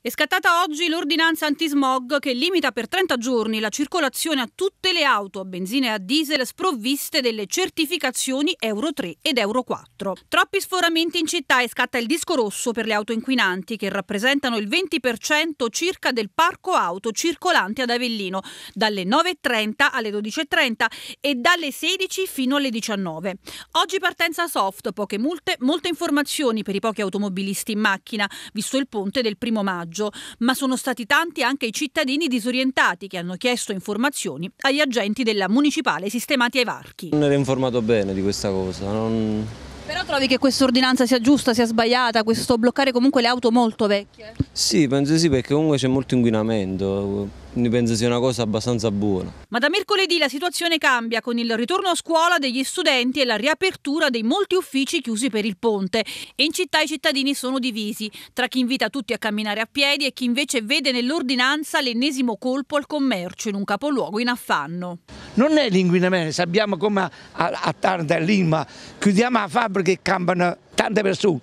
È scattata oggi l'ordinanza antismog che limita per 30 giorni la circolazione a tutte le auto a benzina e a diesel sprovviste delle certificazioni Euro 3 ed Euro 4. Troppi sforamenti in città e scatta il disco rosso per le auto inquinanti che rappresentano il 20% circa del parco auto circolante ad Avellino, dalle 9.30 alle 12.30 e dalle 16 fino alle 19. Oggi partenza soft, poche multe, molte informazioni per i pochi automobilisti in macchina, visto il ponte del primo maggio viaggio, ma sono stati tanti anche i cittadini disorientati che hanno chiesto informazioni agli agenti della municipale sistemati ai varchi. Non ero informato bene di questa cosa, non... Però trovi che questa ordinanza sia giusta, sia sbagliata, questo bloccare comunque le auto molto vecchie? Sì, penso sì perché comunque c'è molto inquinamento, quindi penso sia una cosa abbastanza buona. Ma da mercoledì la situazione cambia con il ritorno a scuola degli studenti e la riapertura dei molti uffici chiusi per il ponte. E in città i cittadini sono divisi tra chi invita tutti a camminare a piedi e chi invece vede nell'ordinanza l'ennesimo colpo al commercio in un capoluogo in affanno. Non è l'inquinamento, sappiamo come a, a Taranto e Lima, chiudiamo la fabbrica e campano tante persone,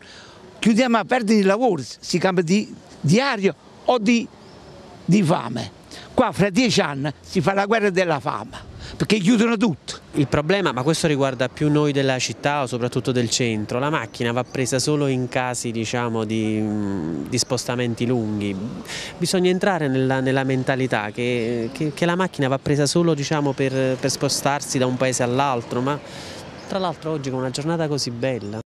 chiudiamo la perdita di lavoro, si cambia di, di aria o di, di fame. Qua fra dieci anni si fa la guerra della fame perché chiudono tutto. Il problema, ma questo riguarda più noi della città o soprattutto del centro, la macchina va presa solo in casi diciamo, di, di, spostamenti lunghi, bisogna entrare nella, nella mentalità che, che, che, la macchina va presa solo diciamo, per, per spostarsi da un paese all'altro, ma tra l'altro oggi con una giornata così bella.